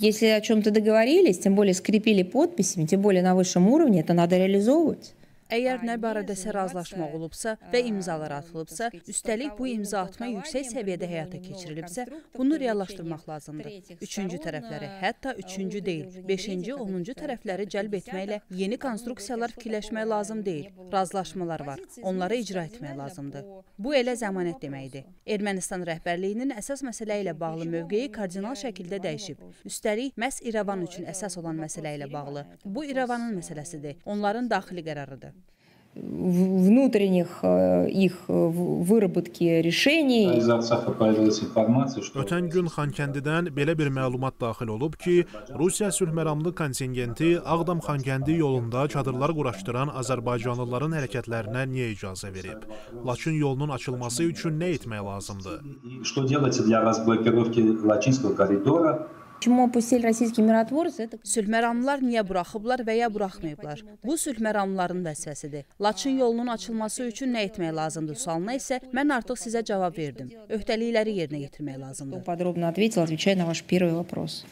Если о чем-то договорились, тем более скрепили подписями, тем более на высшем уровне, это надо реализовывать. Əgər nə barədəsə razılaşmaq olubsa və imzalar atılıbsa, üstəlik bu imza atma yüksək səviyyədə həyata keçirilibsə, bunu reallaşdırmaq lazımdır. Üçüncü tərəfləri, hətta üçüncü deyil, beşinci, onuncu tərəfləri cəlb etməklə yeni konstruksiyalar fikirləşmək lazım deyil. Razılaşmalar var, onları icra etmək lazımdır. Bu elə zəmanət deməkdir. Ermənistan rəhbərliyinin əsas məsələ ilə bağlı mövqeyi kardinal şəkildə dəyişib. Üstəlik, məhz İrəvan üçün əsas olan məsələ ilə bağlı. Bu İrəvanın məsələsidir, onların daxili qərarıdır внутренних э, их э, в- выработки решений. организациях появилась информация, что Ötən gün Xankəndidən belə bir məlumat daxil olub ki, Rusiya sülhməramlı kontingenti Ağdam-Xankəndi yolunda çadırlar quraşdıran Azərbaycanlıların hərəkətlərinə niyə icazə verib? Laçın yolunun açılması üçün nə etmək lazımdır? и что делается для разблокировки Лачинского коридора. Почему опустили российские миротворцы? Это Sülhməramlılar niyə buraxıblar və ya buraxmayıblar? Bu sülhməramlıların vəzifəsidir. Laçın yolunun açılması üçün nə etmək lazımdır sualına isə mən artıq sizə cavab verdim. Öhdəlikləri yerinə yetirmək lazımdır. подробно ответил, отвечая на ваш первый вопрос.